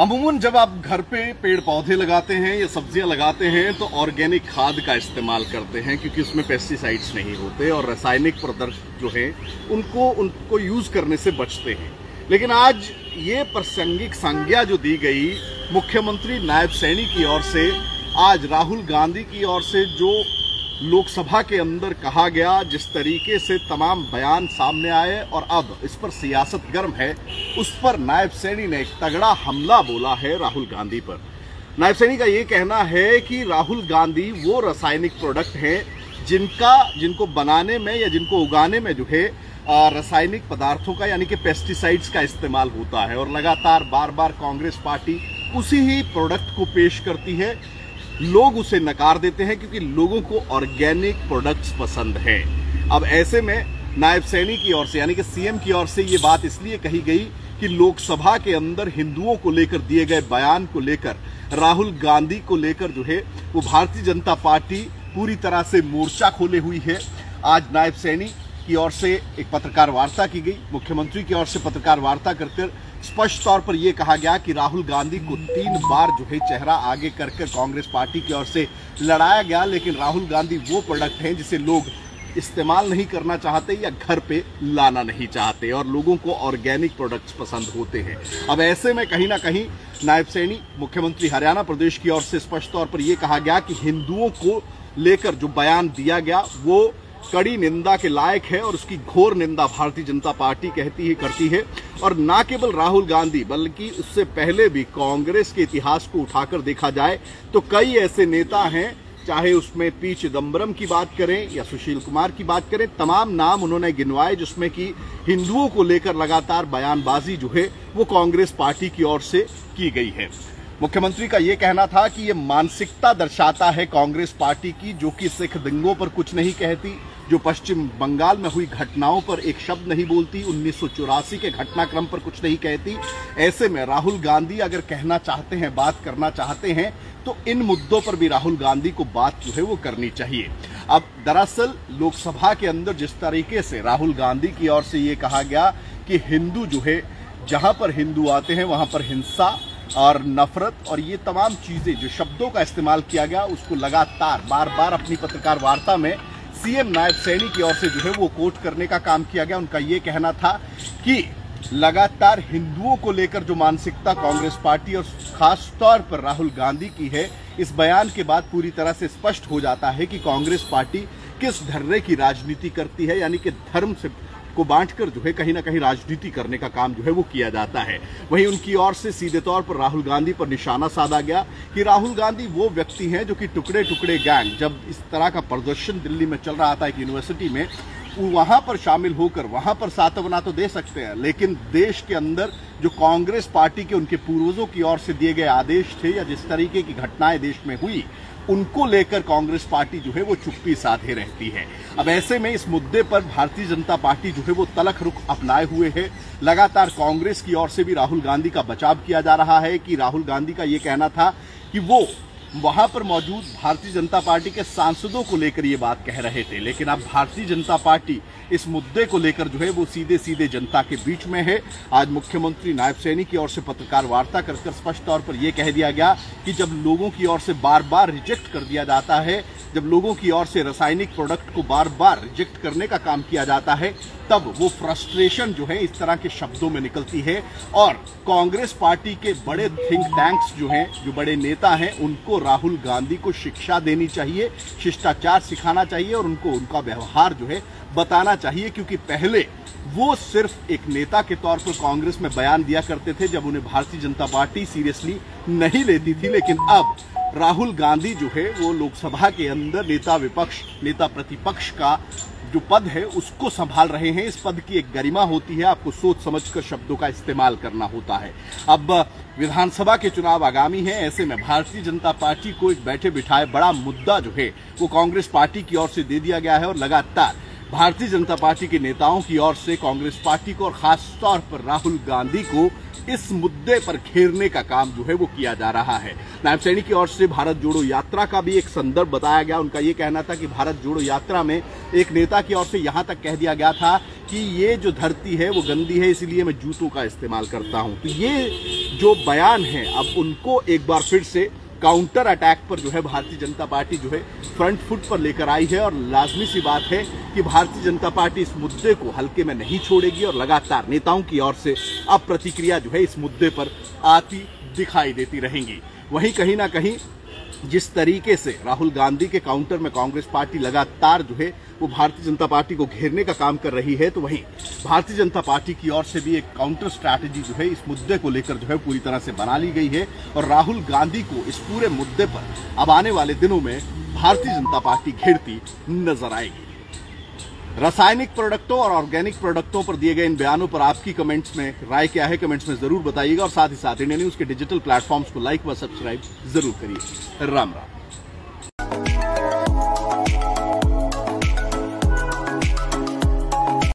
अमूमन जब आप घर पे पेड़ पौधे लगाते हैं या सब्ज़ियाँ लगाते हैं तो ऑर्गेनिक खाद का इस्तेमाल करते हैं, क्योंकि उसमें पेस्टिसाइड्स नहीं होते और रासायनिक पदार्थ जो है, उनको उनको यूज़ करने से बचते हैं। लेकिन आज ये प्रासंगिक संज्ञा जो दी गई, मुख्यमंत्री नायब सैनी की ओर से, आज राहुल गांधी की ओर से, जो लोकसभा के अंदर कहा गया, जिस तरीके से तमाम बयान सामने आए और अब इस पर सियासत गर्म है, उस पर नायब सैनी ने एक तगड़ा हमला बोला है राहुल गांधी पर। नायब सैनी का ये कहना है कि राहुल गांधी वो रासायनिक प्रोडक्ट हैं जिनका, जिनको बनाने में या जिनको उगाने में जो है रासायनिक पदार्थों का यानी कि पेस्टिसाइड्स का इस्तेमाल होता है और लगातार बार बार कांग्रेस पार्टी उसी ही प्रोडक्ट को पेश करती है। लोग उसे नकार देते हैं क्योंकि लोगों को ऑर्गेनिक प्रोडक्ट्स पसंद हैं। अब ऐसे में नायब सैनी की ओर से, यानी कि सीएम की ओर से ये बात इसलिए कही गई कि लोकसभा के अंदर हिंदुओं को लेकर, दिए गए बयान को लेकर, राहुल गांधी को लेकर जो है, वो भारतीय जनता पार्टी पूरी तरह से मोर्चा खोले हुई है। आज नायब सैनी की ओर से एक पत्रकार वार्ता की गई, मुख्यमंत्री की ओर से पत्रकार वार्ता कर स्पष्ट तौर पर यह कहा गया कि राहुल गांधी को तीन बार जो है चेहरा आगे कर कर कांग्रेस पार्टी की ओर से लड़ाया गया, लेकिन राहुल गांधी वो प्रोडक्ट हैं जिसे लोग इस्तेमाल नहीं करना चाहते या घर पे लाना नहीं चाहते और लोगों को ऑर्गेनिक प्रोडक्ट्स पसंद होते हैं। अब ऐसे में कहीं ना कहीं नायब सैनी, मुख्यमंत्री हरियाणा प्रदेश की ओर से स्पष्ट तौर पर यह कहा गया कि हिंदुओं को लेकर जो बयान दिया गया, वो कड़ी निंदा के लायक है और उसकी घोर निंदा भारतीय जनता पार्टी कहती है करती है। और न केवल राहुल गांधी, बल्कि उससे पहले भी कांग्रेस के इतिहास को उठाकर देखा जाए तो कई ऐसे नेता हैं, चाहे उसमें पी चिदम्बरम की बात करें या सुशील कुमार की बात करें, तमाम नाम उन्होंने गिनवाए जिसमें कि हिंदुओं को लेकर लगातार बयानबाजी जो है, वो कांग्रेस पार्टी की ओर से की गई है। मुख्यमंत्री का यह कहना था कि ये मानसिकता दर्शाता है कांग्रेस पार्टी की, जो कि सिख दंगों पर कुछ नहीं कहती। जो पश्चिम बंगाल में हुई घटनाओं पर एक शब्द नहीं बोलती, उन्नीस सौ चौरासी के घटनाक्रम पर कुछ नहीं कहती। ऐसे में राहुल गांधी अगर कहना चाहते हैं, बात करना चाहते हैं तो इन मुद्दों पर भी राहुल गांधी को बात जो है वो करनी चाहिए। अब दरअसल लोकसभा के अंदर जिस तरीके से राहुल गांधी की ओर से ये कहा गया कि हिंदू जो है, जहाँ पर हिंदू आते हैं, वहाँ पर हिंसा और नफरत और ये तमाम चीज़ें जो शब्दों का इस्तेमाल किया गया, उसको लगातार बार बार अपनी पत्रकार वार्ता में सीएम नायब सैनी की ओर से जो है वो कोट करने का काम किया गया। उनका ये कहना था कि लगातार हिंदुओं को लेकर जो मानसिकता कांग्रेस पार्टी और खास तौर पर राहुल गांधी की है, इस बयान के बाद पूरी तरह से स्पष्ट हो जाता है कि कांग्रेस पार्टी किस धर्रे की राजनीति करती है, यानी कि धर्म से को बांटकर जो है कहीं ना कहीं राजनीति करने का काम जो है वो किया जाता है। वहीं उनकी ओर से सीधे तौर पर राहुल गांधी पर निशाना साधा गया कि राहुल गांधी वो व्यक्ति हैं जो कि टुकड़े टुकड़े गैंग, जब इस तरह का प्रदर्शन दिल्ली में चल रहा था एक यूनिवर्सिटी में वहाँ पर शामिल होकर, वहाँ पर सातवना तो दे सकते हैं, लेकिन देश के अंदर जो कांग्रेस पार्टी के उनके पूर्वजों की ओर से दिए गए आदेश थे या जिस तरीके की घटनाएँ देश में हुई उनको लेकर कांग्रेस पार्टी जो है वो चुप्पी साधे रहती है। अब ऐसे में इस मुद्दे पर भारतीय जनता पार्टी जो है वो तलख रुख अपनाए हुए है। लगातार कांग्रेस की ओर से भी राहुल गांधी का बचाव किया जा रहा है कि राहुल गांधी का ये कहना था कि वो वहाँ पर मौजूद भारतीय जनता पार्टी के सांसदों को लेकर ये बात कह रहे थे, लेकिन अब भारतीय जनता पार्टी इस मुद्दे को लेकर जो है वो सीधे सीधे जनता के बीच में है। आज मुख्यमंत्री नायब सैनी की ओर से पत्रकार वार्ता कर स्पष्ट तौर पर यह कह दिया गया कि जब लोगों की ओर से बार बार रिजेक्ट कर दिया जाता है जब लोगों की ओर से रासायनिक प्रोडक्ट को बार बार रिजेक्ट करने का काम किया जाता है, तब वो फ्रस्ट्रेशन जो है इस तरह के शब्दों में निकलती है और कांग्रेस पार्टी के बड़े थिंक टैंक्स जो हैं, जो बड़े नेता हैं, उनको राहुल गांधी को शिक्षा देनी चाहिए, शिष्टाचार सिखाना चाहिए और उनको उनका व्यवहार जो है बताना चाहिए, क्योंकि पहले वो सिर्फ़ एक नेता के तौर पर कांग्रेस में बयान दिया करते थे जब उन्हें भारतीय जनता पार्टी सीरियसली नहीं लेती थी, लेकिन अब राहुल गांधी जो है, वो लोकसभा के अंदर नेता विपक्ष, नेता प्रतिपक्ष का जो पद है, उसको संभाल रहे हैं। इस पद की एक गरिमा होती है। आपको सोच समझकर शब्दों का इस्तेमाल करना होता है। अब, विधानसभा के चुनाव आगामी है। ऐसे में भारतीय जनता पार्टी को एक बैठे बिठाए बड़ा मुद्दा जो है, वो कांग्रेस पार्टी की ओर से दे दिया गया है और लगातार भारतीय जनता पार्टी के नेताओं की ओर से कांग्रेस पार्टी को और खास तौर पर राहुल गांधी को इस मुद्दे पर घेरने का काम जो है वो किया जा रहा है। नायब सैनी की ओर से भारत जोड़ो यात्रा का भी एक संदर्भ बताया गया। उनका ये कहना था कि भारत जोड़ो यात्रा में एक नेता की ओर से यहाँ तक कह दिया गया था कि ये जो धरती है वो गंदी है, इसलिए मैं जूतों का इस्तेमाल करता हूँ। तो ये जो बयान है, अब उनको एक बार फिर से काउंटर अटैक पर जो है भारतीय जनता पार्टी जो है फ्रंट फुट पर लेकर आई है और लाजमी सी बात है कि भारतीय जनता पार्टी इस मुद्दे को हल्के में नहीं छोड़ेगी और लगातार नेताओं की ओर से अब प्रतिक्रिया जो है इस मुद्दे पर आती दिखाई देती रहेंगी। वहीं कहीं ना कहीं जिस तरीके से राहुल गांधी के काउंटर में कांग्रेस पार्टी लगातार जो है, वो भारतीय जनता पार्टी को घेरने का काम कर रही है तो वहीं भारतीय जनता पार्टी की ओर से भी एक काउंटर स्ट्रैटेजी जो है, इस मुद्दे को लेकर जो है, पूरी तरह से बना ली गई है। और राहुल गांधी को इस पूरे मुद्दे पर अब आने वाले दिनों में भारतीय जनता पार्टी घेरती नज़र आएगी। रासायनिक प्रोडक्टों और ऑर्गेनिक प्रोडक्टों पर दिए गए इन बयानों पर आपकी कमेंट्स में राय क्या है, कमेंट्स में ज़रूर बताइएगा और साथ ही साथ इंडिया न्यूज़ के डिजिटल प्लेटफॉर्म्स को लाइक व सब्सक्राइब ज़रूर करिए। राम राम।